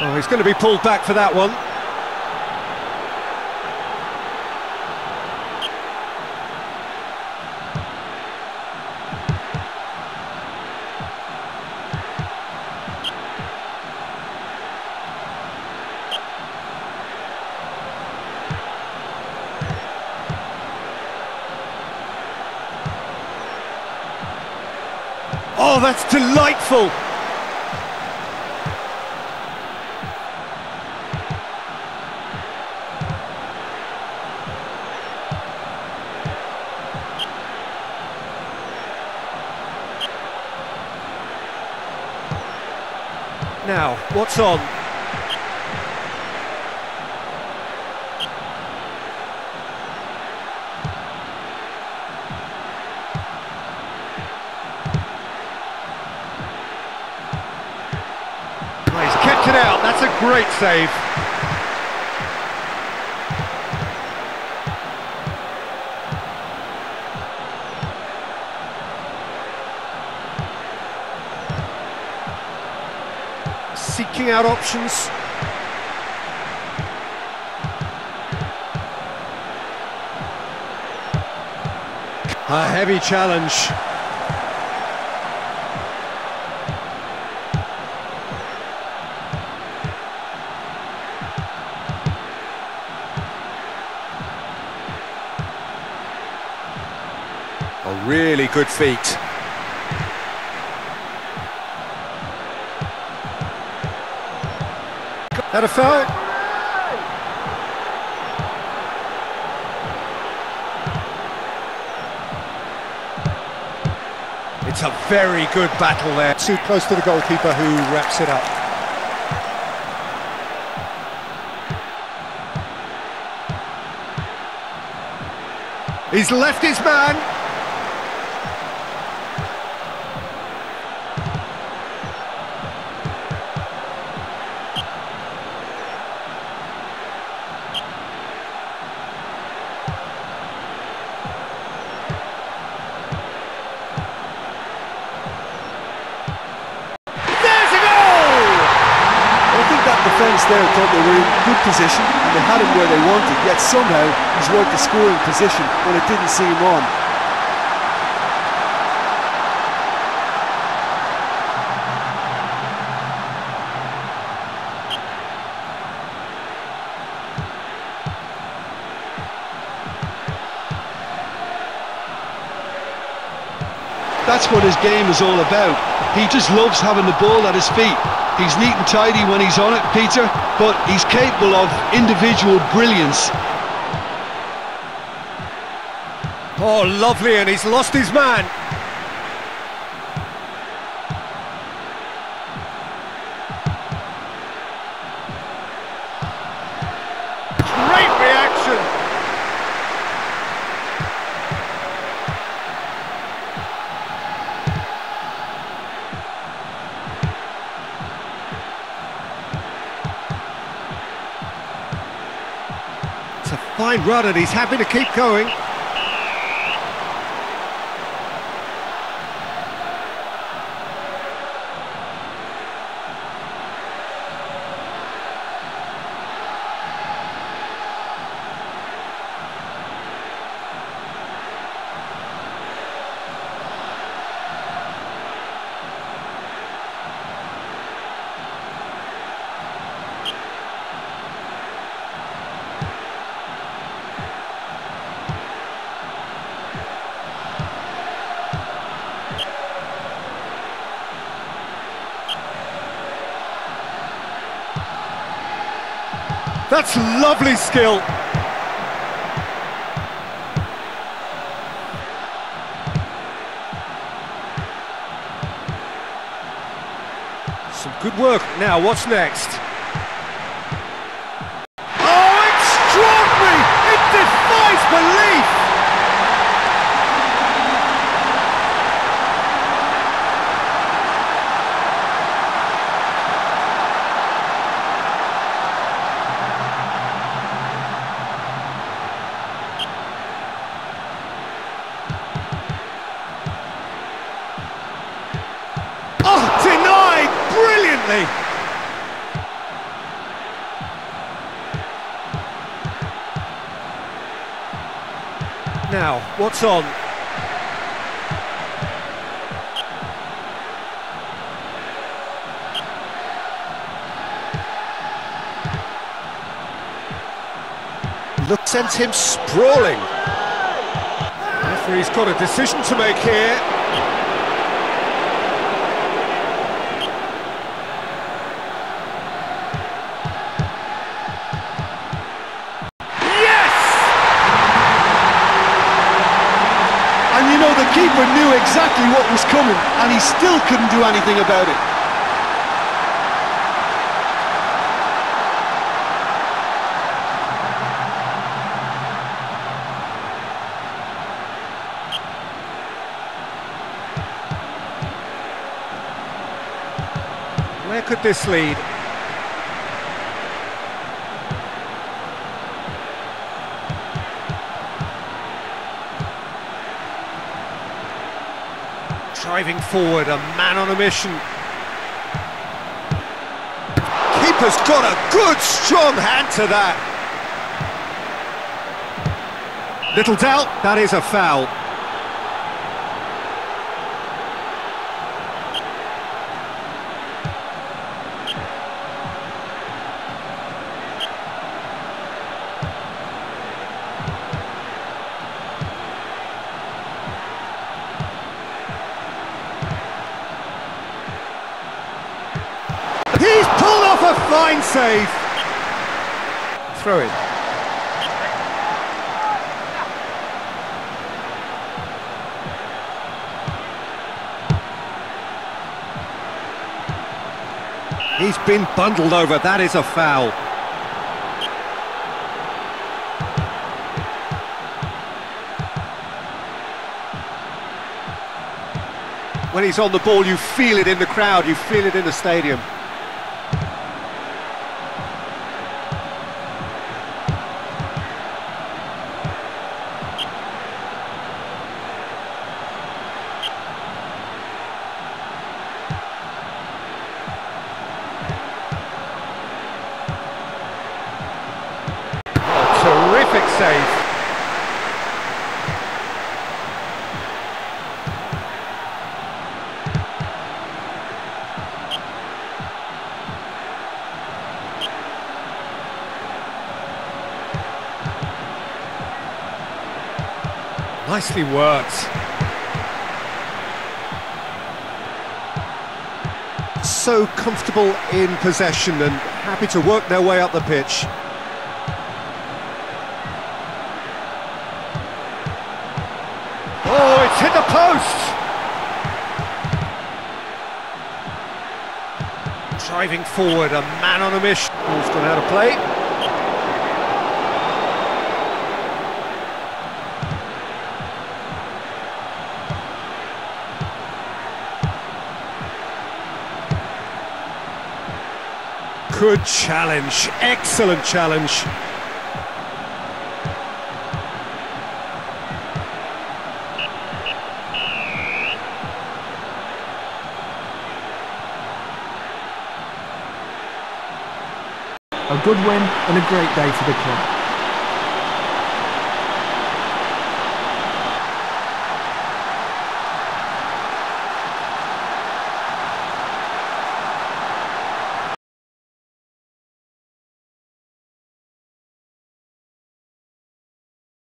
Oh, he's going to be pulled back for that one. Oh, that's delightful! Now, what's on? It out, that's a great save. Out options. A heavy challenge. A really good feat. A foul? It's a very good battle there. Too close to the goalkeeper who wraps it up. He's left his man. There thought they were in good position and they had him where they wanted, yet somehow he's worked the scoring position when it didn't seem on. That's what his game is all about. He just loves having the ball at his feet. He's neat and tidy when he's on it, Peter, but he's capable of individual brilliance. Oh, lovely, and he's lost his man. Fine run, and he's happy to keep going. That's lovely skill. Some good work. Now, what's next? Now, what's on? Look, sends him sprawling. Referee's got a decision to make here. Yes! And you know, the keeper knew exactly what was coming, and he still couldn't do anything about it. Where could this lead? Driving forward, a man on a mission. Keeper's got a good, strong hand to that. Little doubt, that is a foul. He's pulled off a fine save. Throw in. He's been bundled over, that is a foul. When he's on the ball, you feel it in the crowd, you feel it in the stadium. Save. Nicely worked. So comfortable in possession and happy to work their way up the pitch. Driving forward, a man on a mission. Ball's gone out of play. Good challenge, excellent challenge. Good win and a great day for the club.